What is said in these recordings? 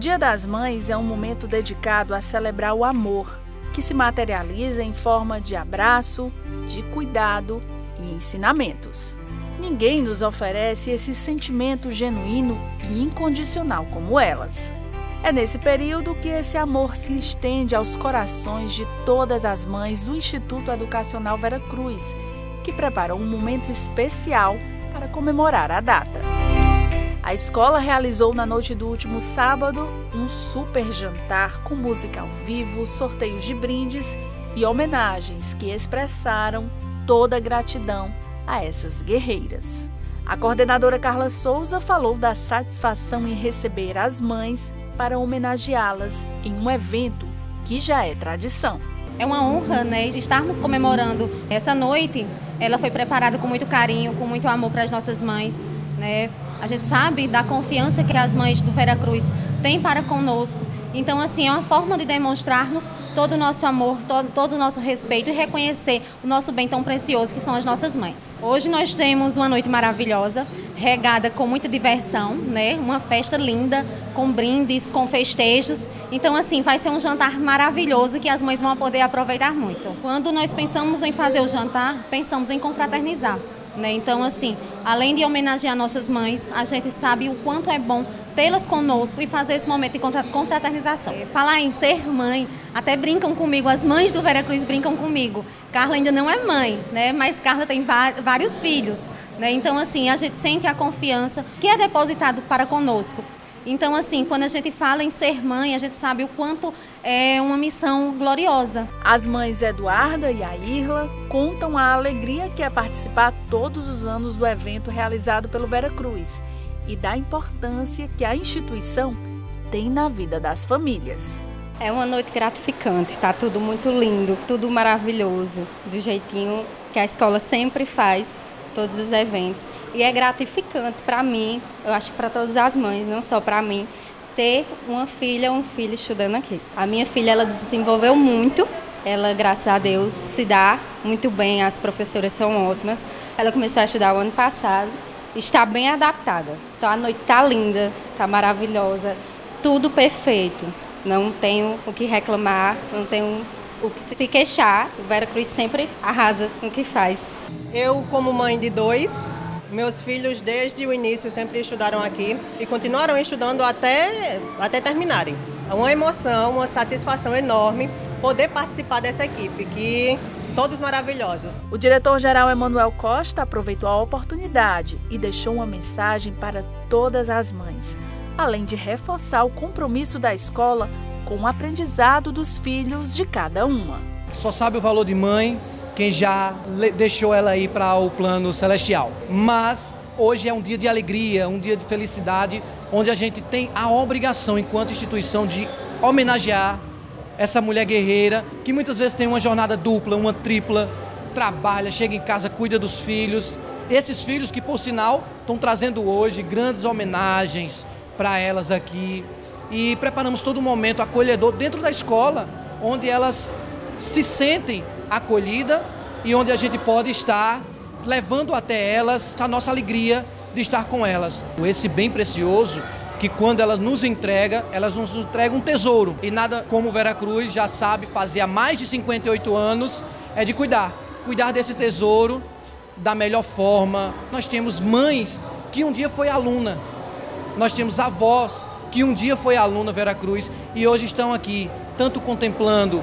Dia das Mães é um momento dedicado a celebrar o amor, que se materializa em forma de abraço, de cuidado e ensinamentos. Ninguém nos oferece esse sentimento genuíno e incondicional como elas. É nesse período que esse amor se estende aos corações de todas as mães do Instituto Educacional Vera Cruz, que preparou um momento especial para comemorar a data. A escola realizou na noite do último sábado um super jantar com música ao vivo, sorteios de brindes e homenagens que expressaram toda a gratidão a essas guerreiras. A coordenadora Carla Souza falou da satisfação em receber as mães para homenageá-las em um evento que já é tradição. É uma honra, né, de estarmos comemorando essa noite. Ela foi preparada com muito carinho, com muito amor para as nossas mães, né? A gente sabe da confiança que as mães do Veracruz têm para conosco. Então, assim, é uma forma de demonstrarmos todo o nosso amor, todo, todo o nosso respeito e reconhecer o nosso bem tão precioso que são as nossas mães. Hoje nós temos uma noite maravilhosa, regada com muita diversão, né? Uma festa linda, com brindes, com festejos. Então, assim, vai ser um jantar maravilhoso que as mães vão poder aproveitar muito. Quando nós pensamos em fazer o jantar, pensamos em confraternizar. Né? Então, assim, além de homenagear nossas mães, a gente sabe o quanto é bom tê-las conosco e fazer esse momento de confraternização. Falar em ser mãe, até brincam comigo, as mães do Veracruz brincam comigo. Carla ainda não é mãe, né? mas Carla tem vários filhos. Né? Então, assim, a gente sente a confiança que é depositado para conosco. Então, assim, quando a gente fala em ser mãe, a gente sabe o quanto é uma missão gloriosa. As mães Eduarda e a Irla contam a alegria que é participar todos os anos do evento realizado pelo Vera Cruz e da importância que a instituição tem na vida das famílias. É uma noite gratificante, tá tudo muito lindo, tudo maravilhoso, do jeitinho que a escola sempre faz, todos os eventos. E é gratificante para mim, eu acho que para todas as mães, não só para mim, ter uma filha ou um filho estudando aqui. A minha filha ela desenvolveu muito, ela, graças a Deus, se dá muito bem, as professoras são ótimas. Ela começou a estudar o ano passado, está bem adaptada. Então a noite está linda, está maravilhosa, tudo perfeito. Não tenho o que reclamar, não tenho o que se queixar. O Vera Cruz sempre arrasa no que faz. Eu, como mãe de dois, meus filhos, desde o início, sempre estudaram aqui e continuaram estudando até, até terminarem. É uma emoção, uma satisfação enorme poder participar dessa equipe, que todos maravilhosos. O diretor-geral Emanuel Costa aproveitou a oportunidade e deixou uma mensagem para todas as mães, além de reforçar o compromisso da escola com o aprendizado dos filhos de cada uma. Só sabe o valor de mãe quem já deixou ela ir para o plano celestial. Mas hoje é um dia de alegria, um dia de felicidade, onde a gente tem a obrigação, enquanto instituição, de homenagear essa mulher guerreira que muitas vezes tem uma jornada dupla, uma tripla, trabalha, chega em casa, cuida dos filhos. Esses filhos que, por sinal, estão trazendo hoje grandes homenagens para elas aqui. E preparamos todo momento acolhedor dentro da escola, onde elas se sentem acolhida e onde a gente pode estar levando até elas a nossa alegria de estar com elas. Esse bem precioso que quando ela nos entrega, elas nos entregam um tesouro. E nada como Veracruz já sabe fazer há mais de 58 anos é de cuidar. Cuidar desse tesouro da melhor forma. Nós temos mães que um dia foi aluna. Nós temos avós que um dia foi aluna Veracruz e hoje estão aqui, tanto contemplando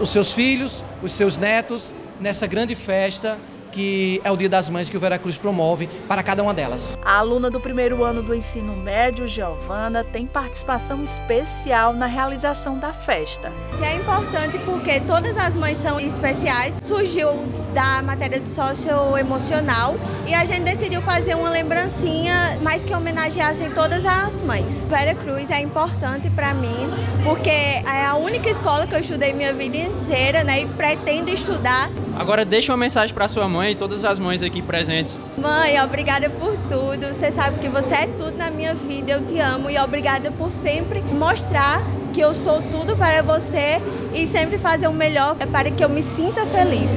os seus filhos, os seus netos, nessa grande festa que é o Dia das Mães que o Veracruz promove para cada uma delas. A aluna do primeiro ano do ensino médio, Giovana, tem participação especial na realização da festa. É importante porque todas as mães são especiais. Surgiu da matéria de socioemocional e a gente decidiu fazer uma lembrancinha, mais que homenageassem todas as mães. Vera Cruz é importante para mim porque é a única escola que eu estudei minha vida inteira, né, e pretendo estudar. Agora deixa uma mensagem para sua mãe e todas as mães aqui presentes. Mãe, obrigada por tudo. Você sabe que você é tudo na minha vida. Eu te amo e obrigada por sempre mostrar que eu sou tudo para você e sempre fazer o melhor para que eu me sinta feliz.